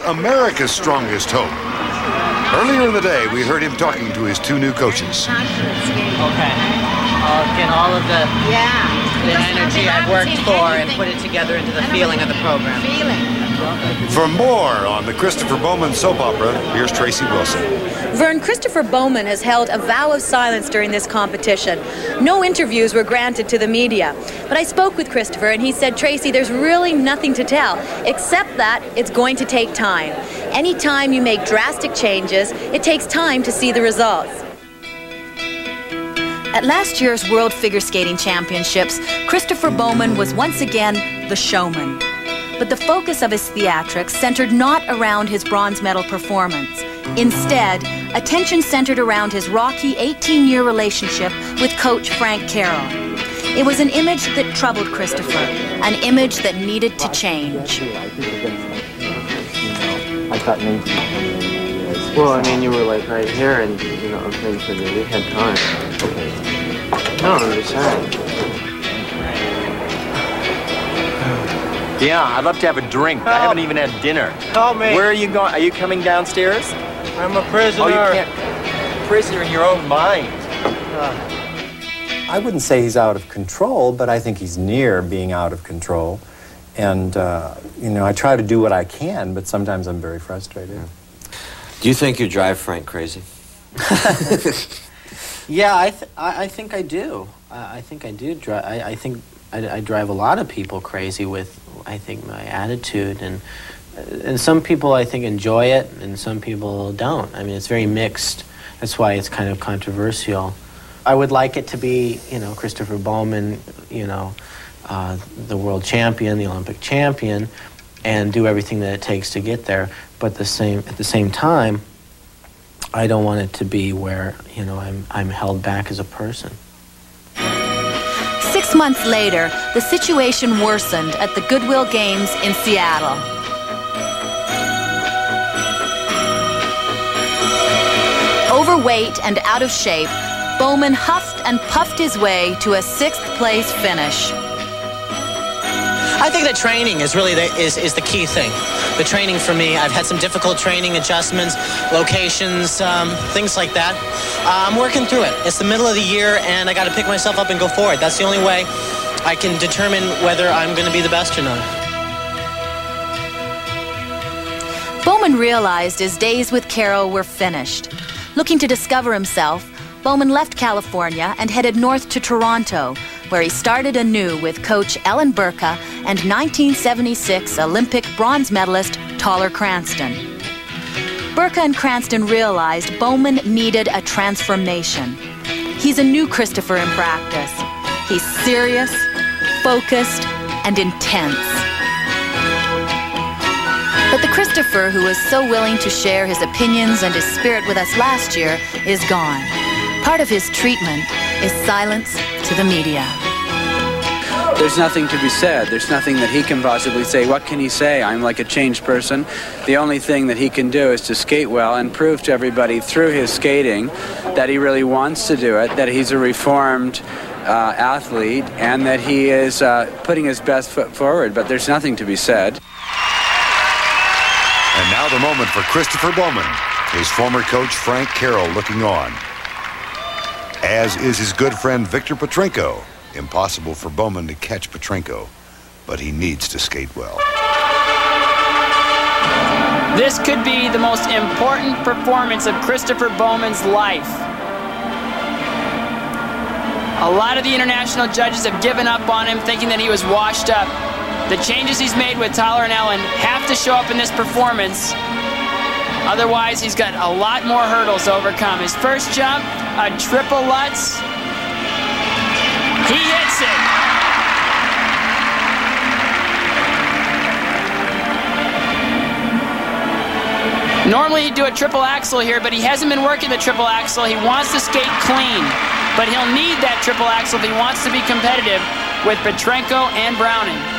America's strongest hope. Earlier in the day, we heard him talking to his two new coaches. Okay. Uh, I'll get all of the Yeah. the energy I've worked for and put it together into the feeling of the program. Feeling. For more on the Christopher Bowman soap opera, here's Tracy Wilson. Vern, Christopher Bowman has held a vow of silence during this competition. No interviews were granted to the media. But I spoke with Christopher and he said, Tracy, there's really nothing to tell, except that it's going to take time. Anytime you make drastic changes, it takes time to see the results. At last year's World Figure Skating Championships, Christopher Bowman was once again the showman. But the focus of his theatrics centered not around his bronze medal performance. Instead, attention centered around his rocky 18 year relationship with coach Frank Carroll. It was an image that troubled Christopher, an image that needed to change. I thought maybe. Well, I mean, you were like right here, and you know, I'm thinking that we had time. Okay. I don't understand. Yeah, I'd love to have a drink. I haven't even had dinner. Help me. Where are you going? Are you coming downstairs? I'm a prisoner. Oh, you can't. Prisoner in your own mind. I wouldn't say he's out of control, but I think he's near being out of control. And, uh, you know, I try to do what I can, but sometimes I'm very frustrated. Do you think you drive Frank crazy? Yeah, I, th- I, I think I do. I, I think I do drive. I, I think I, I drive a lot of people crazy with, I think, my attitude. And, and some people, I think, enjoy it, and some people don't. I mean, it's very mixed. That's why it's kind of controversial. I would like it to be, you know, Christopher Bowman, you know, uh, the world champion, the Olympic champion, and do everything that it takes to get there. But the same, at the same time, I don't want it to be where you know I'm I'm held back as a person. Six months later, the situation worsened at the Goodwill Games in Seattle. Overweight and out of shape, Bowman huffed and puffed his way to a sixth place finish. I think that training is really the, is, is the key thing. The training for me, I've had some difficult training adjustments, locations, um, things like that. Uh, I'm working through it. It's the middle of the year, and I got to pick myself up and go forward. That's the only way I can determine whether I'm going to be the best or not. Bowman realized his days with Carroll were finished. Looking to discover himself, Bowman left California and headed north to Toronto, where he started anew with coach Ellen Burka and 1976 Olympic bronze medalist Toller Cranston. Burka and Cranston realized Bowman needed a transformation. He's a new Christopher in practice. He's serious, focused, and intense. But the Christopher who was so willing to share his opinions and his spirit with us last year is gone. Part of his treatment is silence to the media. There's nothing to be said. There's nothing that he can possibly say. What can he say? I'm like a changed person. The only thing that he can do is to skate well and prove to everybody through his skating that he really wants to do it, that he's a reformed uh, athlete, and that he is uh, putting his best foot forward. But there's nothing to be said. And now the moment for Christopher Bowman, his former coach Frank Carroll looking on. As is his good friend Victor Petrenko. Impossible for Bowman to catch Petrenko, but he needs to skate well. This could be the most important performance of Christopher Bowman's life. A lot of the international judges have given up on him, thinking that he was washed up. The changes he's made with Toller and Ellen have to show up in this performance. Otherwise, he's got a lot more hurdles to overcome. His first jump, a triple Lutz. He hits it. Normally he'd do a triple axel here, but he hasn't been working the triple axel. He wants to skate clean, but he'll need that triple axel if he wants to be competitive with Petrenko and Browning.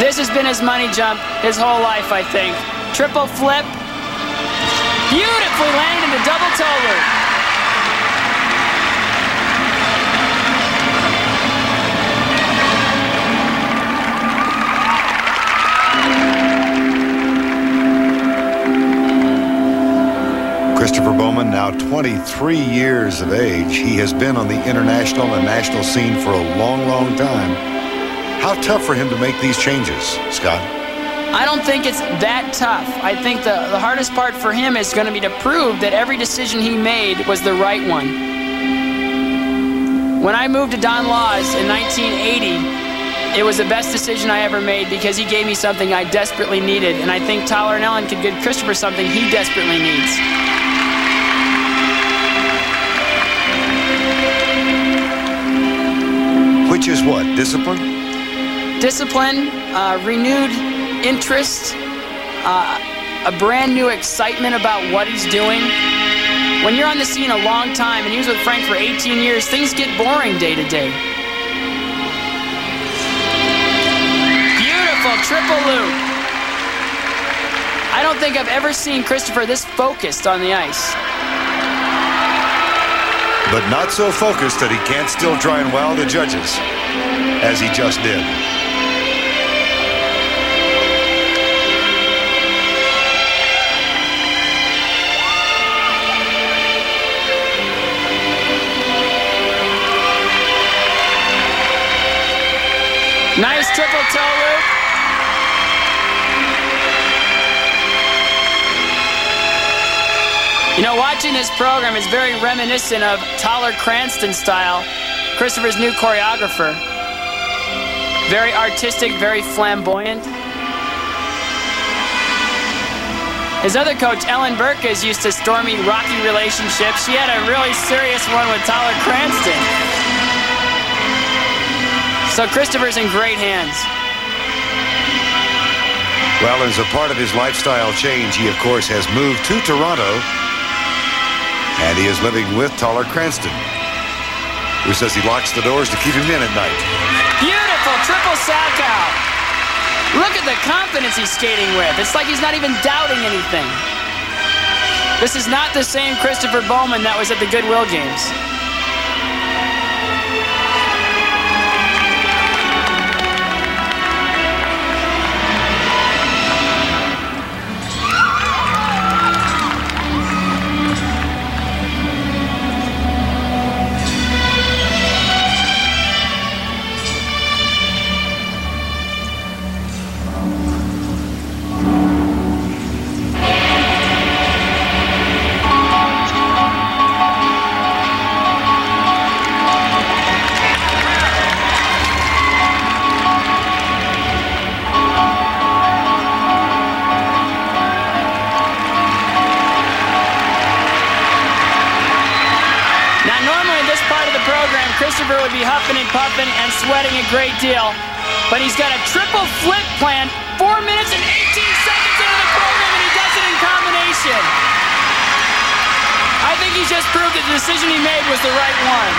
This has been his money jump his whole life, I think. Triple flip. Beautifully landed the double toe loop. Christopher Bowman, now 23 years of age, he has been on the international and national scene for a long, long time. How tough for him to make these changes, Scott? I don't think it's that tough. I think the, the hardest part for him is going to be to prove that every decision he made was the right one. When I moved to Don Laws in 1980, it was the best decision I ever made because he gave me something I desperately needed. And I think Toller and Ellen could give Christopher something he desperately needs. Which is what? Discipline? Discipline, uh, renewed interest, uh, a brand new excitement about what he's doing. When you're on the scene a long time, and he was with Frank for 18 years, things get boring day to day. Beautiful triple loop. I don't think I've ever seen Christopher this focused on the ice. But not so focused that he can't still try and wow the judges, as he just did. Triple toe loop. You know, watching this program is very reminiscent of Toller Cranston style, Christopher's new choreographer. Very artistic, very flamboyant. His other coach, Ellen Burka, is used to stormy, rocky relationships. She had a really serious one with Toller Cranston. So Christopher's in great hands. Well, as a part of his lifestyle change, he, of course, has moved to Toronto. And he is living with Toller Cranston, who says he locks the doors to keep him in at night. Beautiful triple Salchow. Look at the confidence he's skating with. It's like he's not even doubting anything. This is not the same Christopher Bowman that was at the Goodwill games. This part of the program, Christopher would be huffing and puffing and sweating a great deal. But he's got a triple flip plan, four minutes and 18 seconds into the program, and he does it in combination. I think he's just proved that the decision he made was the right one.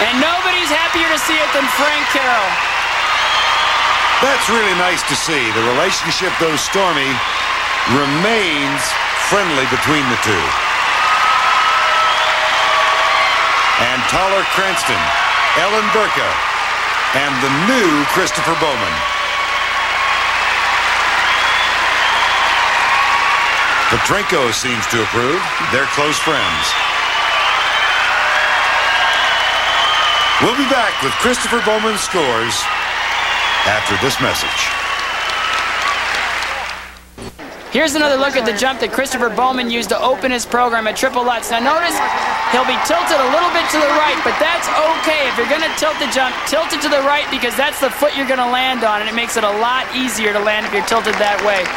And nobody's happier to see it than Frank Carroll. That's really nice to see. The relationship, though stormy, remains friendly between the two. And Toller Cranston, Ellen Burka, and the new Christopher Bowman. Petrenko seems to approve. They're close friends. We'll be back with Christopher Bowman's scores after this message. Here's another look at the jump that Christopher Bowman used to open his program at Triple Lutz. Now notice he'll be tilted a little bit to the right, but that's okay. If you're going to tilt the jump, tilt it to the right because that's the foot you're going to land on, and it makes it a lot easier to land if you're tilted that way.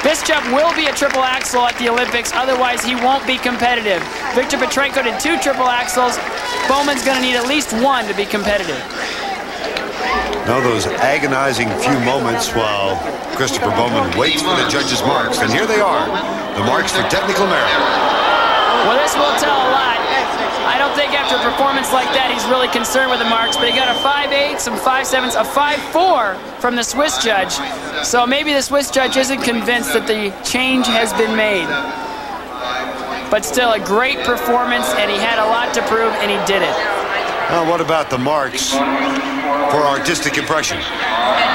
This jump will be a triple axel at the Olympics, otherwise he won't be competitive. Victor Petrenko did two triple axels. Bowman's going to need at least one to be competitive. Now those agonizing few moments while Christopher Bowman waits for the judges' marks. And here they are, the marks for technical merit. Well, this will tell a lot. I don't think after a performance like that he's really concerned with the marks, but he got a 5-8, some 5'7", a 5-4 from the Swiss judge. So maybe the Swiss judge isn't convinced that the change has been made. But still, a great performance, and he had a lot to prove, and he did it. Uh, what about the marks for artistic impression?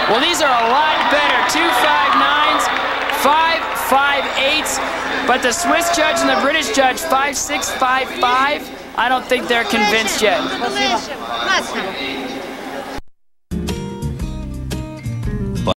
Well, these are a lot better. Two five nines, five five eights, but the Swiss judge and the British judge five six five five. I don't think they're convinced yet.